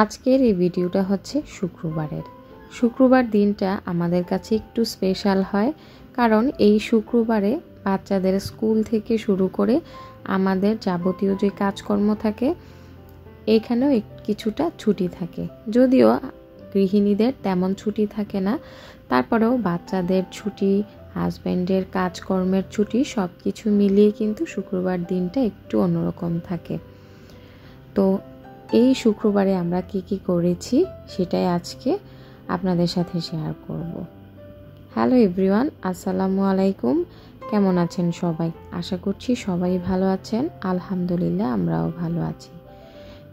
আজকের এই ভিডিওটা হচ্ছে শুক্রবারের। শুক্রবার দিনটা আমাদের কাছে একটু স্পেশাল হয়, কারণ এই শুক্রবারে বাচ্চাদের স্কুল থেকে শুরু করে আমাদের যাবতীয় যে কাজকর্ম থাকে, এখানেও কিছুটা ছুটি থাকে। যদিও গৃহিণীদের তেমন ছুটি থাকে না, তারপরেও বাচ্চাদের ছুটি হাজব্যান্ডের কাজকর্মের ছুটি সব কিছু মিলিয়ে কিন্তু শুক্রবার দিনটা একটু অন্যরকম থাকে। তো এই শুক্রবারে আমরা কি কি করেছি সেটাই আজকে আপনাদের সাথে শেয়ার করব। হ্যালো এভরিওয়ান আসসালামু আলাইকুম। কেমন আছেন সবাই? আশা করছি সবাই ভালো আছেন। আলহামদুলিল্লাহ, আমরাও ভালো আছি।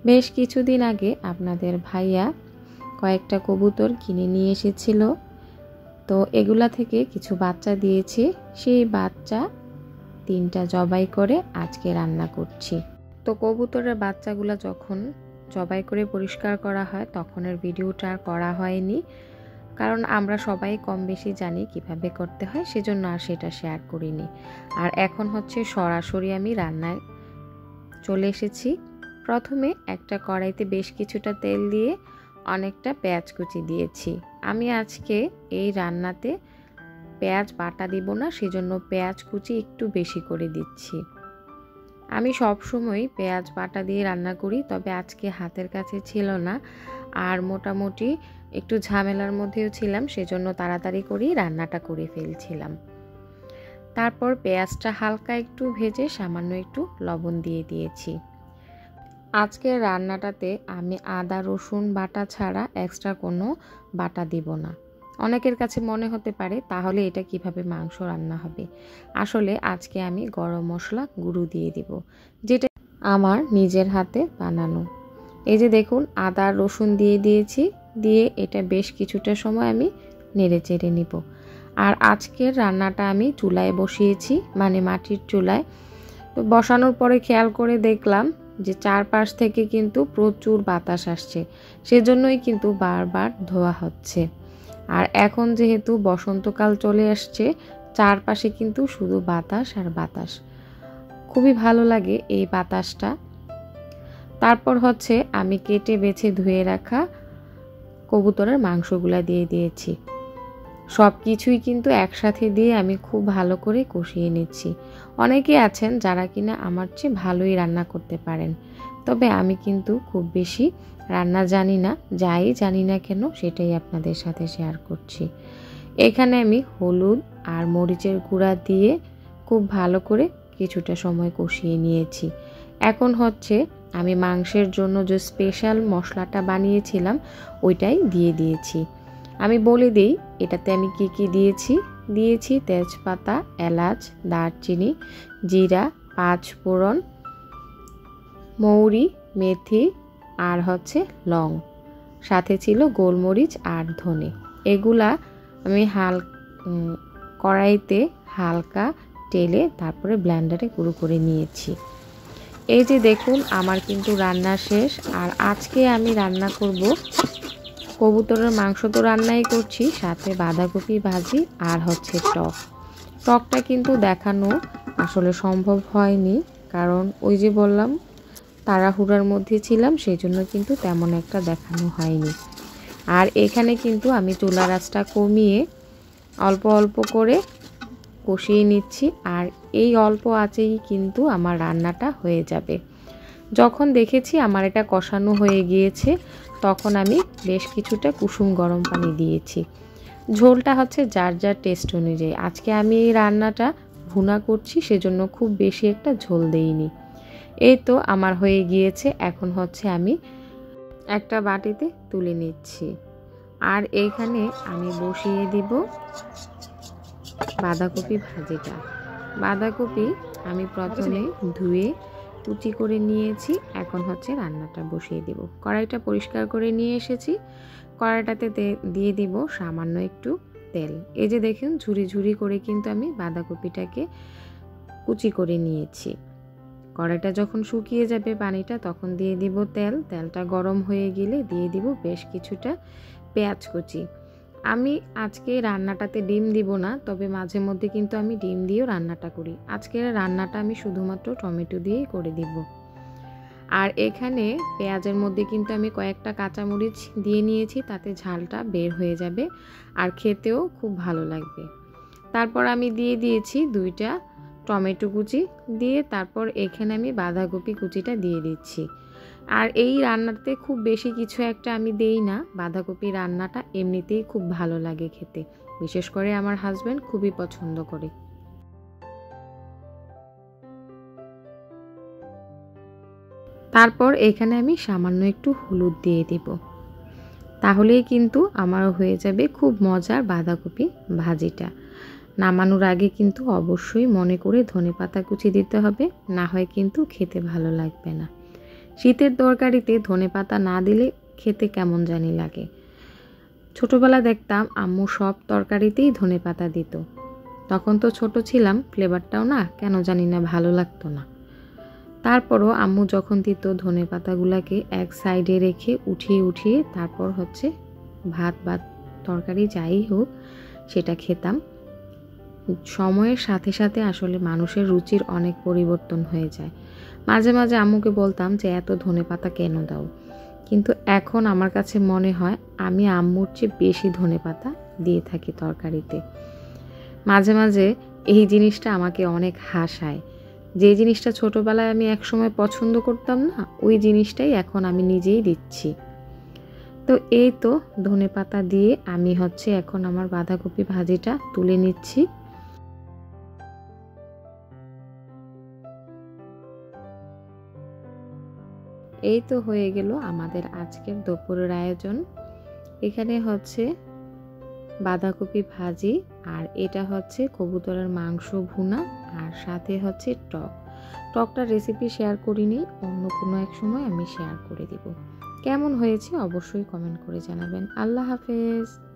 বেশ কিছুদিন আগে আপনাদের ভাইয়া কয়েকটা কবুতর কিনে নিয়ে এসেছিল। তো এগুলা থেকে কিছু বাচ্চা দিয়েছি। সেই বাচ্চা তিনটা জবাই করে আজকে রান্না করছি। তো কবুতরের বাচ্চাগুলো যখন জবাই করে পরিষ্কার করা হয়, তখনের ভিডিওটা আর করা হয়নি। কারণ আমরা সবাই কম বেশি জানি কীভাবে করতে হয়, সেজন্য আর সেটা শেয়ার করিনি। আর এখন হচ্ছে সরাসরি আমি রান্নায় চলে এসেছি। প্রথমে একটা কড়াইতে বেশ কিছুটা তেল দিয়ে অনেকটা পেঁয়াজ কুচি দিয়েছি। আমি আজকে এই রান্নাতে পেঁয়াজ বাটা দিব না, সেজন্য পেঁয়াজ কুচি একটু বেশি করে দিচ্ছি। আমি সব সময় পেঁয়াজ বাটা দিয়ে রান্না করি, তবে আজকে হাতের কাছে ছিল না। আর মোটামুটি একটু ঝামেলার মধ্যেও ছিলাম, সেজন্য তাড়াতাড়ি করেই রান্নাটা করে ফেলছিলাম। তারপর পেঁয়াজটা হালকা একটু ভেজে সামান্য একটু লবণ দিয়ে দিয়েছি। আজকের রান্নাটাতে আমি আদা, রসুন বাটা ছাড়া এক্সট্রা কোনো বাটা দিব না। অনেকের কাছে মনে হতে পারে, তাহলে এটা কীভাবে মাংস রান্না হবে? আসলে আজকে আমি গরম মশলা গুঁড়ো দিয়ে দিব, যেটা আমার নিজের হাতে বানানো। এই যে দেখুন, আদা, রসুন দিয়ে দিয়েছি, দিয়ে এটা বেশ কিছুটা সময় আমি নেড়ে চেড়ে নিব। আর আজকের রান্নাটা আমি চুলায় বসিয়েছি মানে মাটির চুলায়। তো বসানোর পরে খেয়াল করে দেখলাম যে চারপাশ থেকে কিন্তু প্রচুর বাতাস আসছে, সেজন্যই কিন্তু বারবার ধোয়া হচ্ছে। আর এখন যেহেতু বসন্তকাল চলে আসছে, চারপাশে কিন্তু শুধু বাতাস আর বাতাস। খুবই ভালো লাগে এই বাতাসটা। তারপর হচ্ছে আমি কেটে বেছে ধুয়ে রাখা কবুতরের মাংসগুলা দিয়ে দিয়েছি। সব কিছুই কিন্তু একসাথে দিয়ে আমি খুব ভালো করে কষিয়ে নিচ্ছি। অনেকে আছেন যারা কিনা আমার চেয়ে ভালোই রান্না করতে পারেন। তবে আমি কিন্তু খুব বেশি রান্না জানি না, যাই জানি না কেন সেটাই আপনাদের সাথে শেয়ার করছি। এখানে আমি হলুদ আর মরিচের গুঁড়া দিয়ে খুব ভালো করে কিছুটা সময় কষিয়ে নিয়েছি। এখন হচ্ছে আমি মাংসের জন্য যে স্পেশাল মশলাটা বানিয়েছিলাম, ওইটাই দিয়ে দিয়েছি। আমি বলে দিই, এটাতে আমি কি কি দিয়েছি? দিয়েছি তেজপাতা, এলাচ, দারচিনি, জিরা পাঁচ ফোড়ন মৌরি, মেথি আর হচ্ছে লং। সাথে ছিল গোলমরিচ আর ধনে। এগুলা আমি হাল কড়াইতে হালকা টেলে তারপরে ব্ল্যান্ডারে গুঁড়ো করে নিয়েছি। এই যে দেখুন, আমার কিন্তু রান্না শেষ। আর আজকে আমি রান্না করব কবুতরের মাংস তো রান্নাই করছি, সাথে বাঁধাকপি ভাজি আর হচ্ছে টক। টকটা কিন্তু দেখানো আসলে সম্ভব হয়নি, কারণ ওই যে বললাম তাড়াহুড়ার মধ্যে ছিলাম সেই জন্য কিন্তু তেমন একটা দেখানো হয়নি। আর এখানে কিন্তু আমি চুলা রাসটা কমিয়ে অল্প অল্প করে কষিয়ে নিচ্ছি, আর এই অল্প আছেই কিন্তু আমার রান্নাটা হয়ে যাবে। যখন দেখেছি আমার এটা কষানো হয়ে গিয়েছে, তখন আমি বেশ কিছুটা কুসুম গরম পানি দিয়েছি। ঝোলটা হচ্ছে যার যার টেস্ট অনুযায়ী। আজকে আমি এই রান্নাটা ভুনা করছি, সেজন্য খুব বেশি একটা ঝোল দেইনি। এই তো আমার হয়ে গিয়েছে, এখন হচ্ছে আমি একটা বাটিতে তুলে নিচ্ছি। আর এইখানে আমি বসিয়ে দিব বাঁধাকপি ভাজিটা। বাঁধাকপি আমি প্রথমে ধুয়ে কুচি করে নিয়েছি, এখন হচ্ছে রান্নাটা বসিয়ে দিব। কড়াইটা পরিষ্কার করে নিয়ে এসেছি, কড়াইটাতে দিয়ে দিব সামান্য একটু তেল। এই যে দেখুন, ঝুরি ঝুরি করে কিন্তু আমি বাঁধাকপিটাকে কুচি করে নিয়েছি। কড়াইটা যখন শুকিয়ে যাবে পানিটা, তখন দিয়ে দিব তেল। তেলটা গরম হয়ে গেলে দিয়ে দিব বেশ কিছুটা পেঁয়াজ কুচি। আমি আজকে রান্নাটাতে ডিম দিব না, তবে মাঝে মধ্যে কিন্তু আমি ডিম দিয়েও রান্নাটা করি। আজকের রান্নাটা আমি শুধুমাত্র টমেটো দিয়েই করে দিব। আর এখানে পেঁয়াজের মধ্যে কিন্তু আমি কয়েকটা কাঁচামরিচ দিয়ে নিয়েছি, তাতে ঝালটা বের হয়ে যাবে আর খেতেও খুব ভালো লাগবে। তারপর আমি দিয়ে দিয়েছি দুইটা টমেটো কুচি দিয়ে তারপর এখানে আমি বাঁধাকপি কুচিটা দিয়ে দিচ্ছি। আর এই রান্নাতে খুব বেশি কিছু একটা আমি দেই না। বাঁধাকপি রান্নাটা এমনিতেই খুব ভালো লাগে খেতে। বিশেষ করে আমার হাজব্যান্ড খুবই পছন্দ করে। তারপর এখানে আমি সামান্য একটু হলুদ দিয়ে দেব। তাহলেই কিন্তু আমার হয়ে যাবে খুব মজার বাঁধাকপি ভাজিটা। নামানোর আগে কিন্তু অবশ্যই মনে করে ধনে পাতা কুচি দিতে হবে, না হয় কিন্তু খেতে ভালো লাগবে না। শীতের তরকারিতে ধনে পাতা না দিলে খেতে কেমন জানি লাগে। ছোটবেলা দেখতাম আম্মু সব তরকারিতেই ধনে পাতা দিত। তখন তো ছোট ছিলাম, ফ্লেভারটাও না কেন জানি না ভালো লাগতো না। তারপরও আম্মু যখন দিত ধনে পাতাগুলাকে এক সাইডে রেখে উঠিয়ে উঠিয়ে তারপর হচ্ছে ভাত বা তরকারি যাই হোক, সেটা খেতাম। সময়ের সাথে সাথে আসলে মানুষের রুচির অনেক পরিবর্তন হয়ে যায়। মাঝে মাঝে আম্মুকে বলতাম যে, এত ধনে পাতা কেন দাও? কিন্তু এখন আমার কাছে মনে হয় আমি আম্মুর চেয়ে বেশি ধনে পাতা দিয়ে থাকি তরকারিতে। মাঝে মাঝে এই জিনিসটা আমাকে অনেক হাসায়। যে জিনিসটা ছোটোবেলায় আমি একসময় পছন্দ করতাম না, ওই জিনিসটাই এখন আমি নিজেই দিচ্ছি। তো এই তো ধনে পাতা দিয়ে আমি হচ্ছে এখন আমার বাঁধাকপি ভাজিটা তুলে নিচ্ছি। এই তো হয়ে গেল আমাদের আজকের দুপুরের আয়োজন। এখানে হচ্ছে বাঁধাকপি ভাজি আর এটা হচ্ছে কবুতরের মাংস ভুনা আর সাথে হচ্ছে টক। টকটা রেসিপি শেয়ার করিনি, অন্য কোনো এক সময় আমি শেয়ার করে দিব। কেমন হয়েছে অবশ্যই কমেন্ট করে জানাবেন। আল্লাহ হাফেজ।